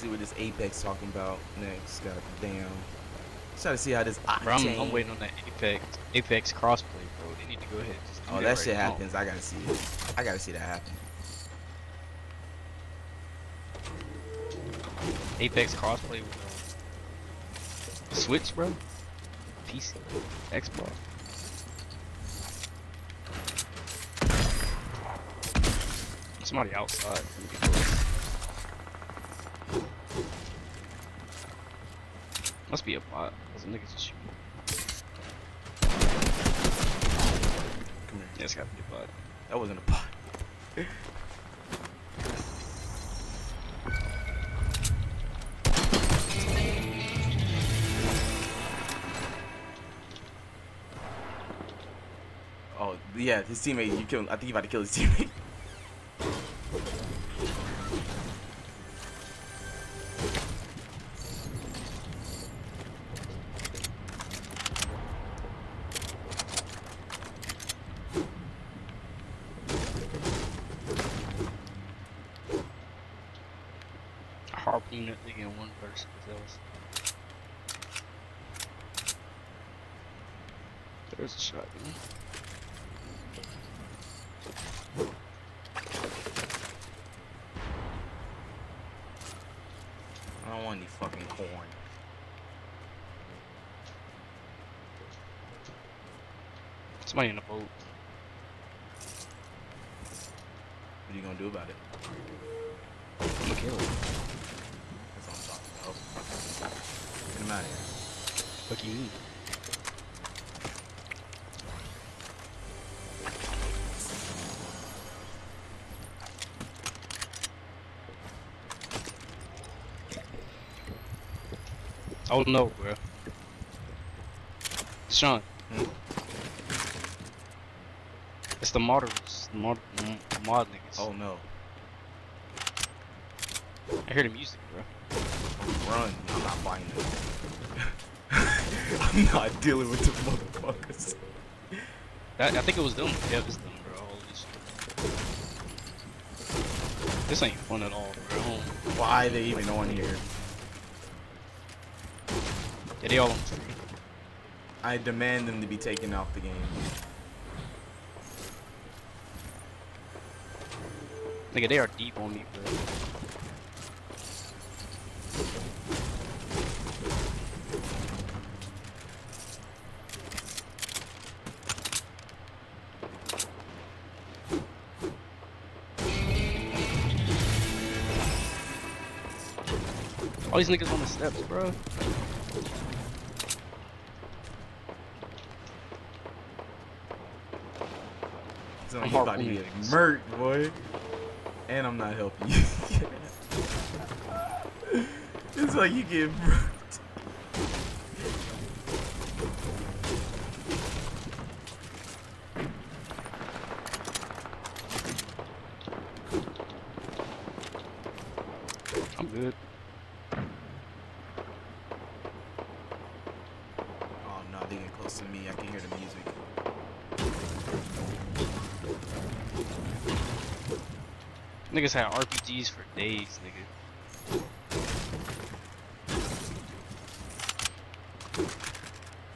see what this Apex talking about next. God damn. Try to see how this Bro, I'm, I'm waiting on that Apex Apex crossplay, bro. They need to go ahead. Oh, that right shit now. happens. I gotta see it. I gotta see that happen. Apex crossplay with uh, Switch, bro. PC, Xbox. Somebody outside. Must be a bot. The niggas just shooting. Come here. Yeah, it's gotta be a bot. That wasn't a pot. Oh yeah, his teammate. You killed. I think he about to kill his teammate. Harpoon that nigga in one person. That was... There's a shotgun. I don't want any fucking corn. Somebody in the boat. What are you gonna do about it? I'm gonna kill him. That's what I'm talking about. Get him out of here. Fuck you mean? Oh no, bro. Sean. Hmm? It's the modders, the mod, mod niggas. Oh no. I hear the music, bro. Run. I'm not buying it. I'm not dealing with the motherfuckers. That, I think it was them. Yeah, it's them, bro. This ain't fun at all, bro. Why are they even on here? They all. I demand them to be taken off the game. Nigga, they are deep on me, bro. All these niggas on the steps, bro. So I'm you about to get murked, boy. And I'm not helping you. it's like you get murked. I'm good. Oh no, they get close to me. I can hear the music. Niggas had RPGs for days, nigga.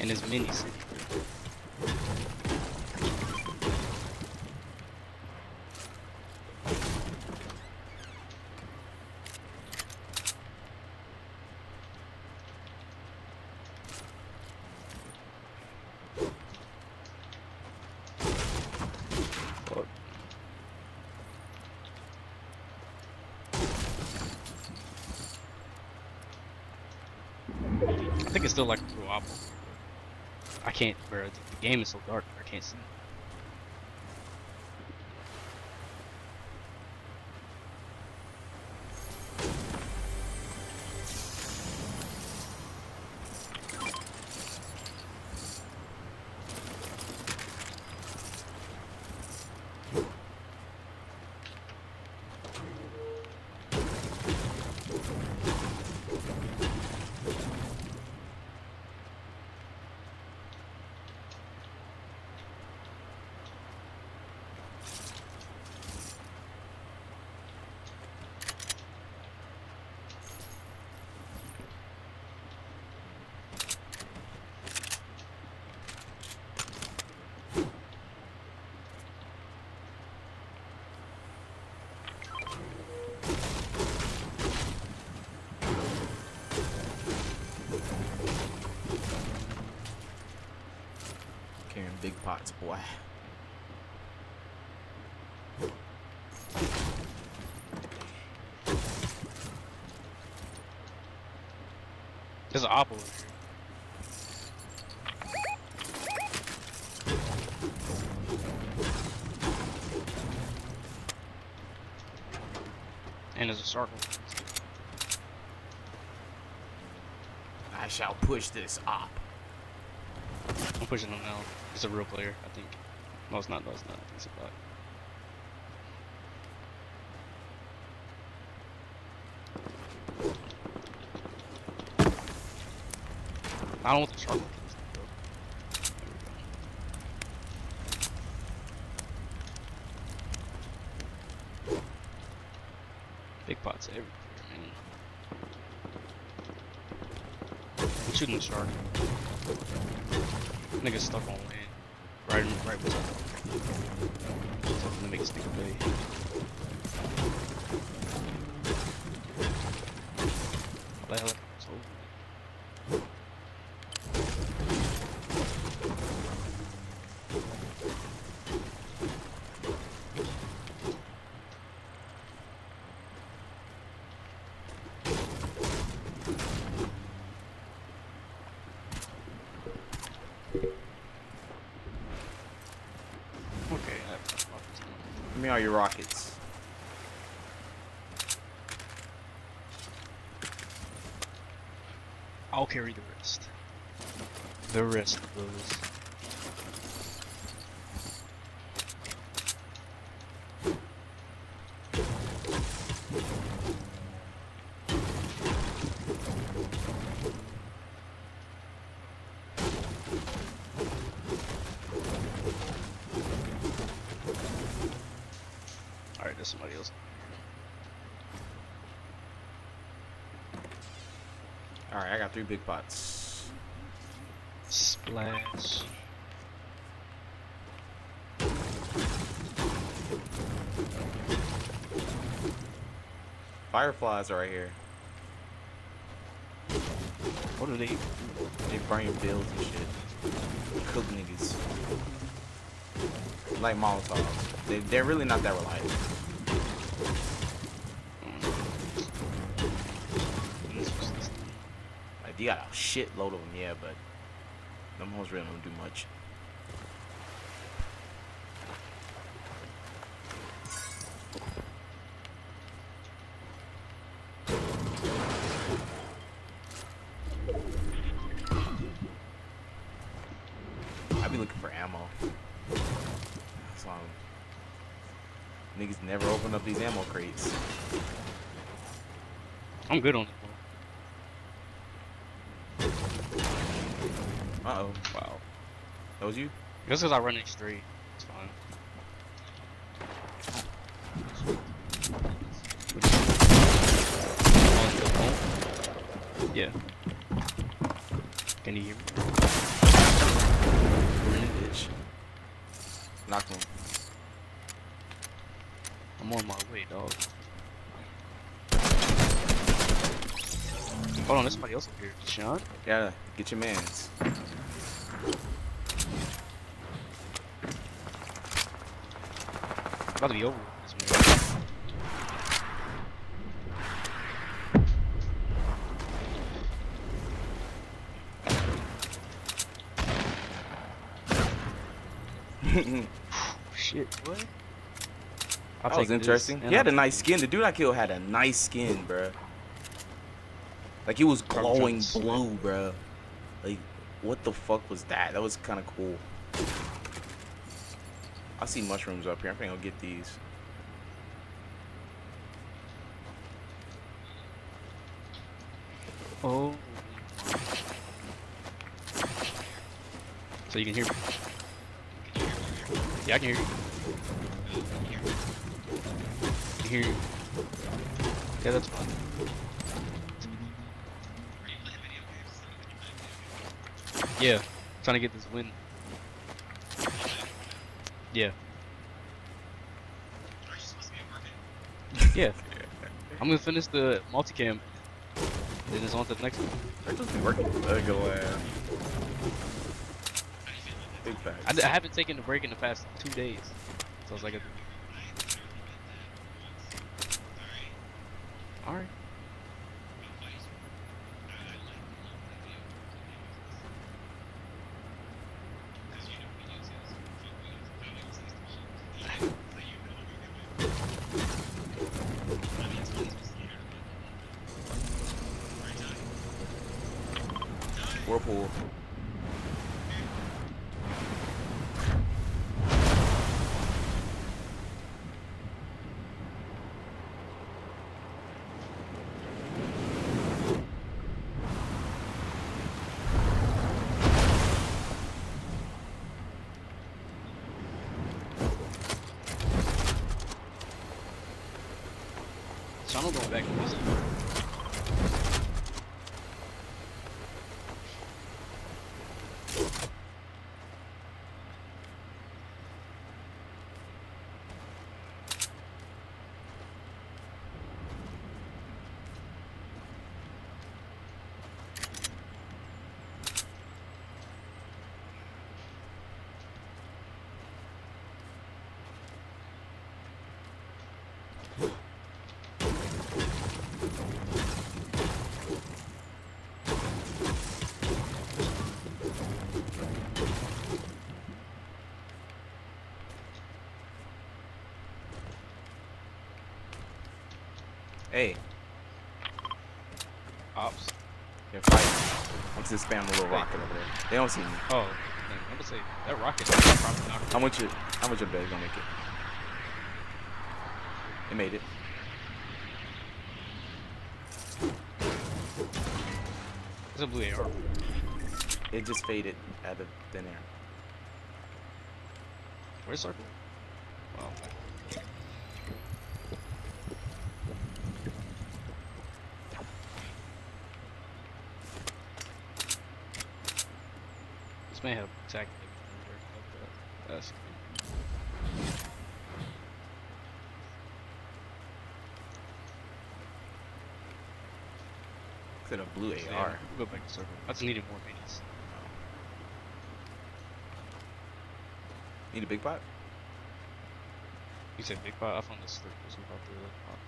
And it's mini city. Fuck. I think it's still like a blue apple. I can't, bro. The the game is so dark. I can't see. Pots, boy. There's an apple. And there's a circle. I shall push this up. I'm pushing him now. He's a real player, I think. No, it's not. No, it's not. It's a bot. I don't want the go. Big pots everywhere, man. I'm shooting the shark. Nigga stuck on land. Right in right Something to make think of play. The hell? It's over. Okay, I have enough buckets now. Give me all your rockets. I'll carry the rest. The rest of those. There's somebody else. Alright, I got three big pots. Splash. Fireflies are right here. What are they? They burn builds and shit. Cook niggas. Like Molotovs. They, they're really not that reliable. Like, you got a shitload of them, yeah, but them hoes really don't do much. I be looking for ammo. So, niggas never open up these ammo crates. I'm good on it. Uh oh. Wow. That was you? Just because I run it straight, it's fine. Yeah. Can you hear me? We're in a ditch. Knocked one. I'm on my way, dog. Hold on, there's somebody else up here. Sean? Gotta get your mans. About to be over this man. Shit, what? I'll that was take this, interesting. He had a nice skin. The dude I killed had a nice skin, bro. Like he was glowing blue, bro. Like, what the fuck was that? That was kind of cool. I see mushrooms up here. I'm gonna go get these. Oh. So you can hear me? Yeah, I can hear you. I can hear you. Yeah, that's fine. Yeah, trying to get this win. Yeah. Yeah. I'm gonna finish the multicam. Then it's on to the next one. They're supposed to be working. Let uh, Big facts. I, d- I haven't taken a break in the past two days, so it's like a. All right. So I'm going back to music. Hey, Ops. they're fighting. I'm just spam a little rocket over there. They don't see me. Oh, I'm gonna say that rocket. is probably not. How much? Your, how much your bet is gonna make it? It made it. It's a blue AR. It just faded out of thin air. Where's circle? Well, this may have exactly. That's Instead of blue yeah, AR. we'll go back to circle. I just needed more minis. Need a big pot? You said big pot. I found this slip. This about the pot.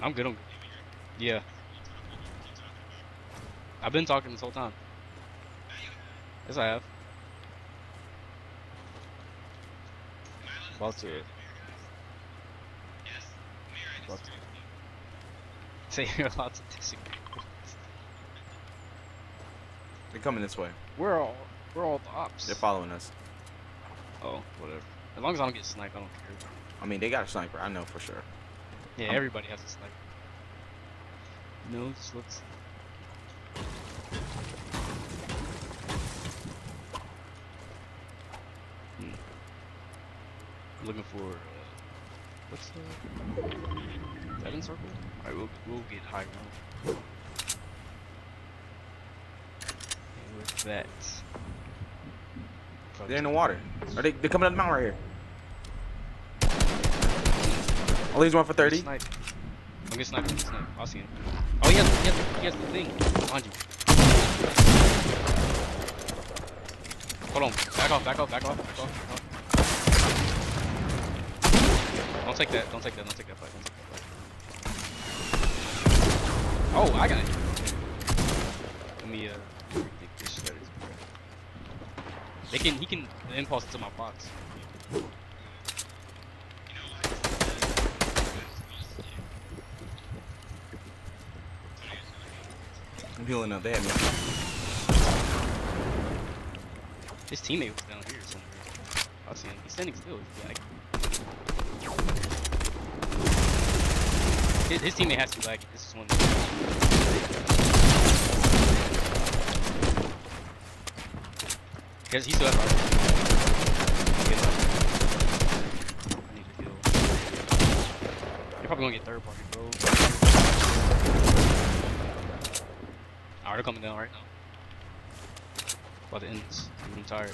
I'm good. I'm good. Yeah. I've been talking this whole time. Yes, I have. About to. About to. Say you're allowed to disagree. They're coming this way. We're all we're all the ops. They're following us. Oh, whatever. As long as I don't get sniped, I don't care. I mean, they got a sniper. I know for sure. Yeah, Um, everybody has a sniper. No, let's. Hmm. Looking for. Uh, what's the. Seven circle? Alright, we'll, we'll get high ground. And with that. They're in the water. Are they? They're coming up the mountain right here. Oh, he's one for 30. Snipe. Don't get sniped, don't get sniped. I'll see him. Oh, he has, he has, he has the thing. Behind you. Hold on. Back off, back off, back off, back off. Don't take that, don't take that, don't take that fight, don't take that fight. Oh, I got it. Let me, uh, take this breath. They can, he can impulse into my box. Healing up. They had me. His teammate was down here somewhere. I see him. He's standing still. He's like, his, his teammate has to be like, this is one. Because he still heal. You're probably gonna get third party, bro. Alright, they're coming down right now. About to end this. I'm tired.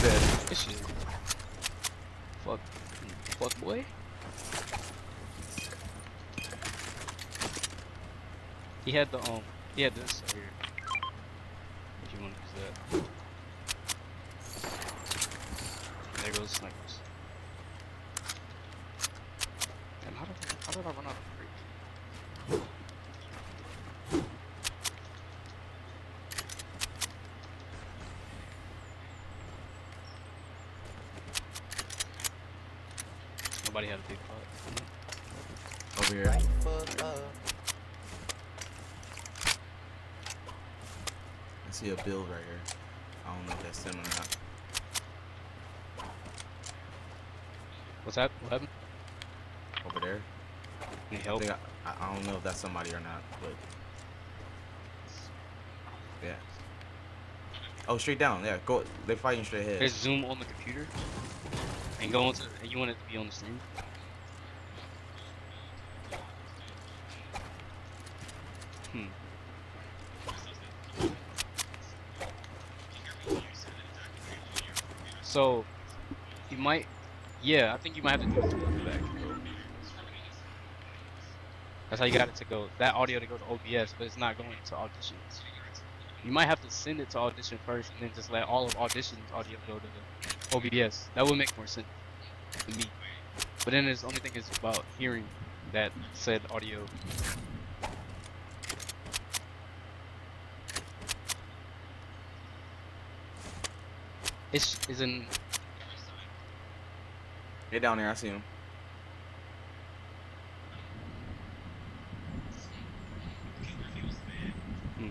Dead. Shit. boy. He had the um, he had this right here. If you want to use that. There goes snipers. Damn, how I, how did I run out of break? Nobody had a big pot. Over here. I see a build right here. I don't know if that's him or not. What's that? What happened? Over there. Need I, help? think I, I don't know if that's somebody or not, but yeah. Oh, straight down. Yeah, go. They're fighting straight ahead. There's Zoom on the computer. And go into and you want it to be on the stream. Hmm. So you might yeah, I think you might have to do this with the back. That's how you got it to go. That audio to go to OBS, but it's not going to auditions. You might have to send it to audition first and then just let all of audition's audio go to the OBS. That would make more sense to me. But then there's the only thing is about hearing that said audio. It's is in Get down there. I see him. hmm.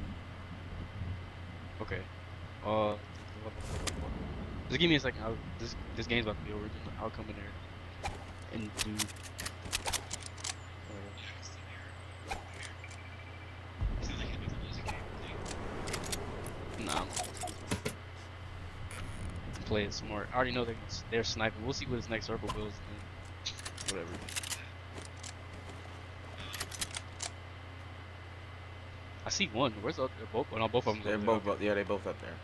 Okay. Uh just give me a second. I'll, this this game's about to be over. I'll come in there and do Nah. Play it smart. I already know they're, they're sniping. We'll see what his next circle builds. And whatever. I see one. Where's the other? Both? Oh, no, both of them. They're both. up- Yeah, they both up there.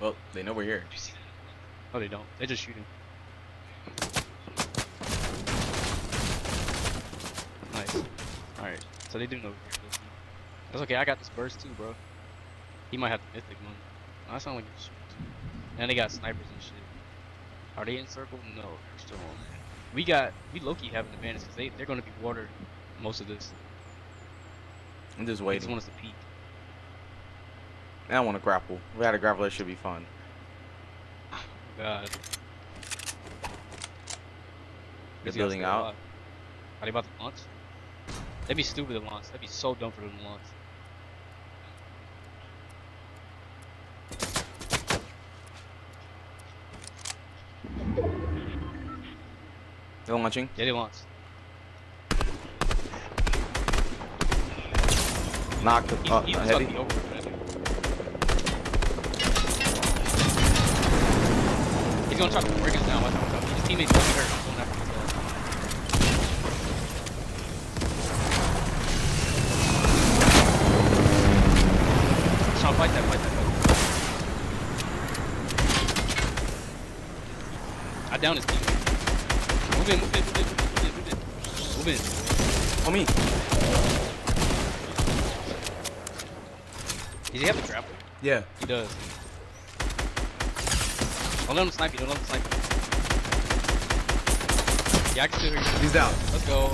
Well, they know we're here. Oh, they don't. They're just shooting. Nice. Alright. So they do know we're here. That's okay. I got this burst too, bro. He might have the mythic one. Oh, that sounds like he's shooting. And they got snipers and shit. Are they in circle? No, they're still on. We got we Loki have an advantage because they they're gonna be watered most of this. I'm just They just waiting. want us to peek. I don't want to grapple. We had a grapple, it should be fun. God. They're Guess you gotta building out. alive. Are they about to launch? That'd be stupid to launch. That'd be so dumb for them to launch. They're launching. Yeah, they launched. Knocked. He's, Uh, he's about heavy. Gonna try to break us down. Watch out, watch out. His teammates gonna be hurt. He's going after his ass. Sean, fight that, fight that, fight that. I down his team. Move in, move in, move in, move in, move in. Move in. On me. Does he have a grapple? Yeah. He does. Don't let him snipe you, don't let him snipe you. Yeah, I can still hear you. He's down. Let's go.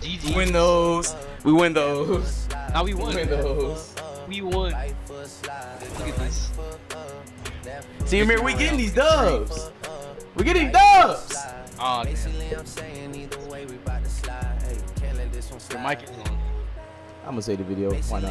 GG. We win those. We win those. Now we We win those. We won. Look at this. See, Amir, we getting these dubs. We getting dubs. Ah, damn. Basically, I'm saying either way, we bout to slide. Hey, can't let this one Your mic is on. I'm gonna say the video. Why not?